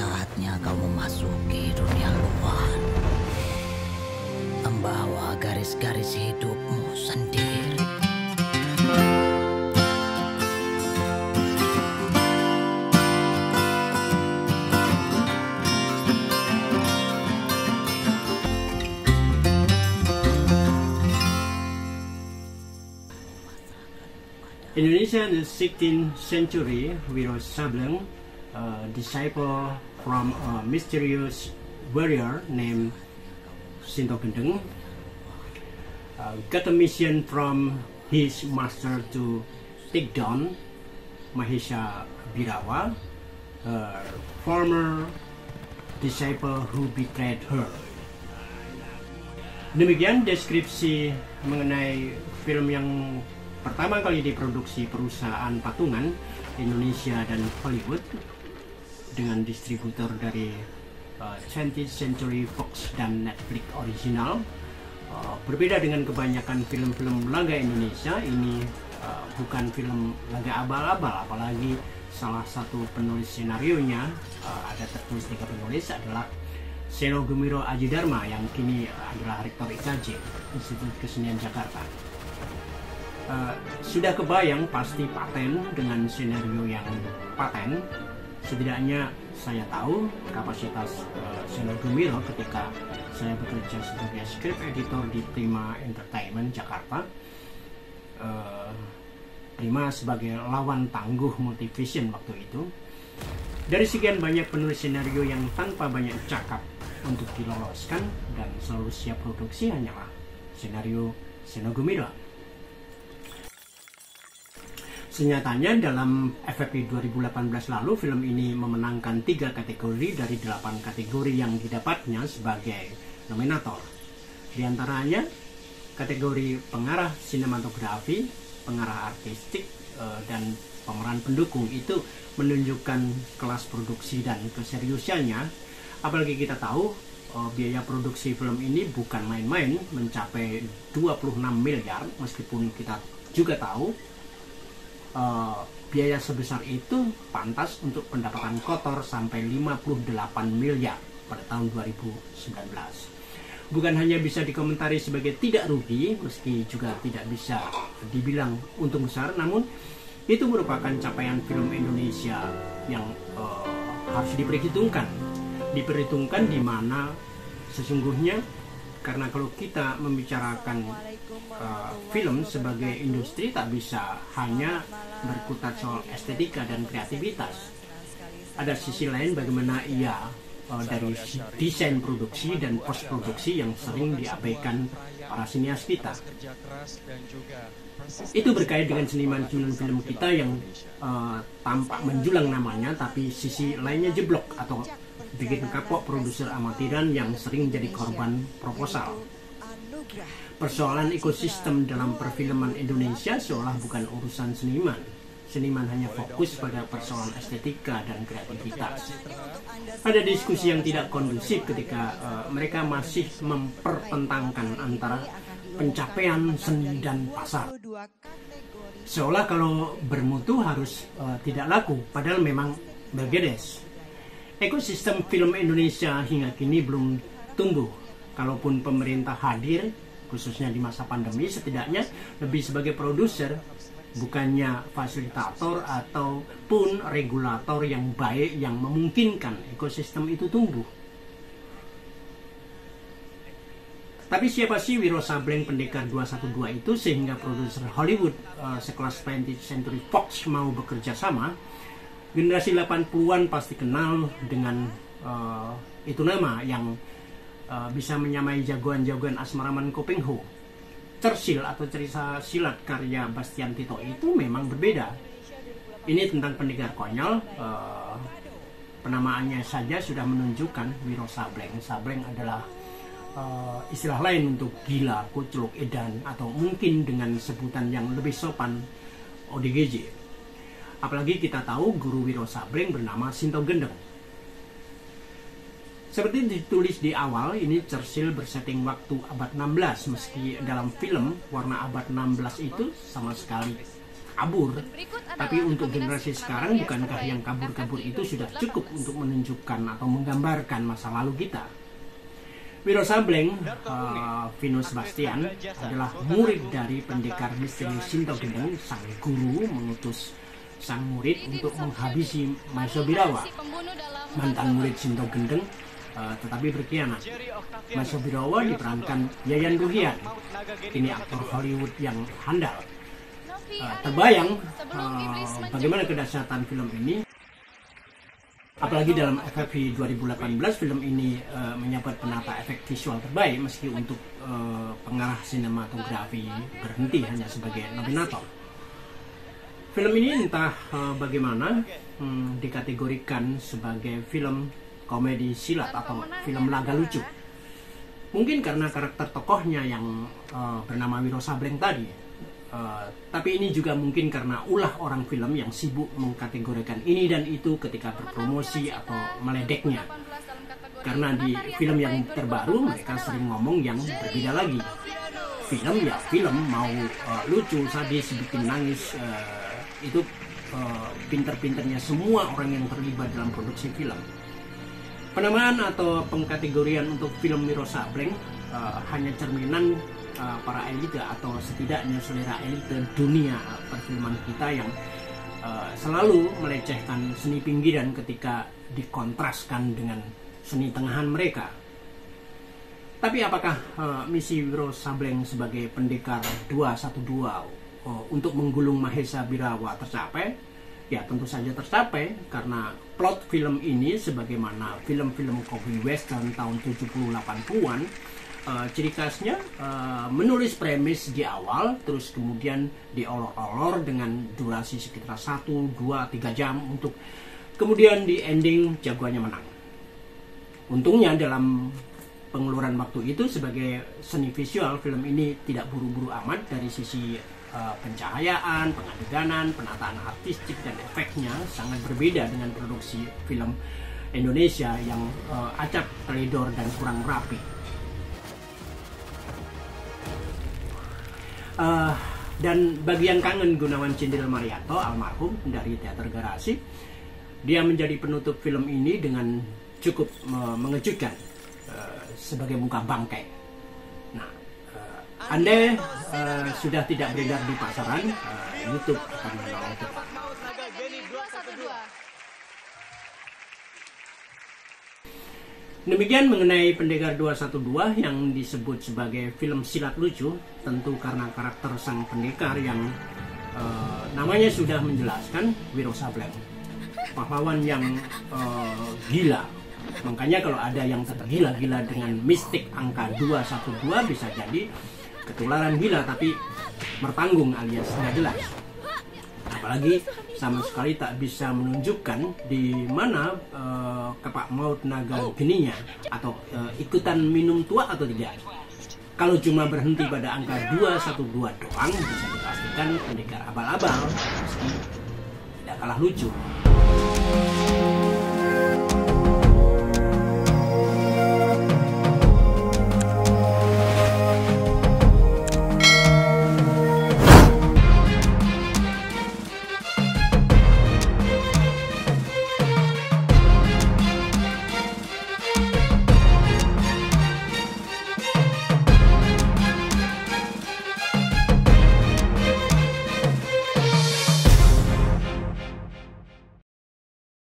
Saatnya kau memasuki dunia luar. Membawa garis-garis hidupmu sendiri. Indonesia in the 16th century, Wiro Sableng, a disciple from a mysterious warrior named Sinto Gendeng, uh, got a mission from his master to take down Mahesha Birawa, her former disciple who betrayed her. Demikian deskripsi mengenai film yang pertama kali diproduksi perusahaan patungan Indonesia dan Hollywood dengan distributor dari uh, 20th Century Fox dan Netflix original. Uh, berbeda dengan kebanyakan film-film laga Indonesia, ini uh, bukan film laga abal-abal, apalagi salah satu penulis senarionya nya uh, ada tertulis tiga penulis adalah Seno Gumiro Aji Dharma yang kini adalah rektor IKJ Institut Kesenian Jakarta. Uh, sudah kebayang pasti paten dengan skenario yang paten. Setidaknya saya tahu kapasitas uh, ketika saya bekerja sebagai script editor di Prima Entertainment Jakarta. Uh, Prima sebagai lawan tangguh Multivision waktu itu. Dari sekian banyak penulis skenario yang tanpa banyak cakap untuk diloloskan dan selalu siap produksi hanyalah skenario Seno Gumiro. Senyatanya dalam FFP 2018 lalu film ini memenangkan tiga kategori dari delapan kategori yang didapatnya sebagai nominator. Di antaranya kategori pengarah sinematografi, pengarah artistik, eh, dan pemeran pendukung itu menunjukkan kelas produksi dan keseriusannya. Apalagi kita tahu eh, biaya produksi film ini bukan main-main, mencapai 26 miliar meskipun kita juga tahu uh, biaya sebesar itu pantas untuk pendapatan kotor sampai 58 miliar pada tahun 2019. Bukan hanya bisa dikomentari sebagai tidak rugi, meski juga tidak bisa dibilang untung besar, namun itu merupakan capaian film Indonesia yang uh, harus diperhitungkan. Diperhitungkan di mana sesungguhnya karena kalau kita membicarakan uh, film sebagai industri tak bisa hanya berkutat soal estetika dan kreativitas. Ada sisi lain bagaimana ia uh, dari desain produksi dan post produksi yang sering diabaikan para sinias kita. Itu berkait dengan seniman-seniman film kita yang uh, tampak menjulang namanya tapi sisi lainnya jeblok atau bikin kapok produser amatiran yang sering jadi korban proposal. Persoalan ekosistem dalam perfilman Indonesia seolah bukan urusan seniman. Seniman hanya fokus pada persoalan estetika dan kreativitas. Ada diskusi yang tidak kondusif ketika uh, mereka masih mempertentangkan antara pencapaian seni dan pasar. Seolah kalau bermutu harus uh, tidak laku, padahal memang bergedes. Ekosistem film Indonesia hingga kini belum tumbuh. Kalaupun pemerintah hadir, khususnya di masa pandemi, setidaknya lebih sebagai produser, bukannya fasilitator ataupun regulator yang baik yang memungkinkan ekosistem itu tumbuh. Tapi siapa sih Wiro Sableng pendekar 212 itu sehingga produser Hollywood uh, sekelas 20th Century Fox mau bekerja sama? Generasi 80-an pasti kenal dengan uh, itu nama yang uh, bisa menyamai jagoan-jagoan Asmaraman Kopengho. Cersil atau cerita silat karya Bastian Tito itu memang berbeda. Ini tentang pendekar konyol. Uh, penamaannya saja sudah menunjukkan Wiro Sableng. Sableng adalah uh, istilah lain untuk gila, kucluk, edan, atau mungkin dengan sebutan yang lebih sopan ODGJ. Apalagi kita tahu guru Wiro Sableng bernama Sinto Gendeng. Seperti ditulis di awal, ini Churchill bersetting waktu abad 16 meski dalam film warna abad 16 itu sama sekali kabur. Tapi untuk generasi sekarang bukankah yang kabur-kabur itu sudah 2018? cukup untuk menunjukkan atau menggambarkan masa lalu kita? Wiro Sableng, uh, Vino Sebastian, adalah murid dari pendekar misteri Shinto Gendeng, sang guru mengutus sang murid untuk menghabisi Maiso Birawa, mantan murid Shinto Gendeng, uh, tetapi berkhianat. Maiso Birawa diperankan Yayan Ruhian, ini aktor Hollywood yang handal. Uh, terbayang uh, bagaimana kedahsyatan film ini apalagi dalam FFI 2018 film ini uh, penata efek visual terbaik meski untuk uh, pengarah sinematografi berhenti hanya sebagai nominator film ini entah uh, bagaimana hmm, dikategorikan sebagai film komedi silat atau film laga lucu mungkin karena karakter tokohnya yang uh, bernama Wiro Sableng tadi Uh, tapi ini juga mungkin karena ulah orang film yang sibuk mengkategorikan ini dan itu ketika berpromosi atau meledeknya. 18 dalam kategori Karena di film yang terbaru 2018 mereka sering ngomong yang berbeda lagi. Film ya film mau uh, lucu, sadis, bikin nangis uh, itu uh, pinter-pinternya semua orang yang terlibat dalam produksi film. Penamaan atau pengkategorian untuk film Miro Sableng uh, hanya cerminan uh, para elite atau setidaknya selera elite dunia perfilman kita yang uh, selalu melecehkan seni pinggiran ketika dikontraskan dengan seni tengahan mereka. Tapi apakah uh, misi Wiro Sableng sebagai pendekar 212 uh, untuk menggulung Mahesa Birawa tercapai? Ya tentu saja tercapai karena plot film ini sebagaimana film-film cowboy western tahun 70-80-an uh, ciri khasnya uh, menulis premis di awal terus kemudian diolor-olor dengan durasi sekitar 1, 2, 3 jam untuk kemudian di ending jagoannya menang. Untungnya dalam pengeluaran waktu itu sebagai seni visual film ini tidak buru-buru amat dari sisi uh, pencahayaan, pengadeganan, penataan artistik dan efeknya sangat berbeda dengan produksi film Indonesia yang uh, acak teledor dan kurang rapi. Uh, dan bagian kangen Gunawan Cindil Marianto almarhum dari teater Garasi dia menjadi penutup film ini dengan cukup uh, mengejutkan uh, sebagai muka bangkai. Nah, anda uh, sudah tidak beredar di pasaran, uh, YouTube akan menolong kita. Kategori 212. Demikian mengenai Pendekar 212 yang disebut sebagai film silat lucu, tentu karena karakter sang pendekar yang eh, namanya sudah menjelaskan Wiro Sableng, pahlawan yang eh, gila. Makanya kalau ada yang tergila-gila dengan mistik angka 212 bisa jadi ketularan gila tapi bertanggung alias nggak jelas. Apalagi sama sekali tak bisa menunjukkan di mana eh, kepak maut naga geninya atau eh, ikutan minum tua atau tidak. Kalau cuma berhenti pada angka 212 doang bisa dipastikan pendekar abal-abal meski tidak kalah lucu.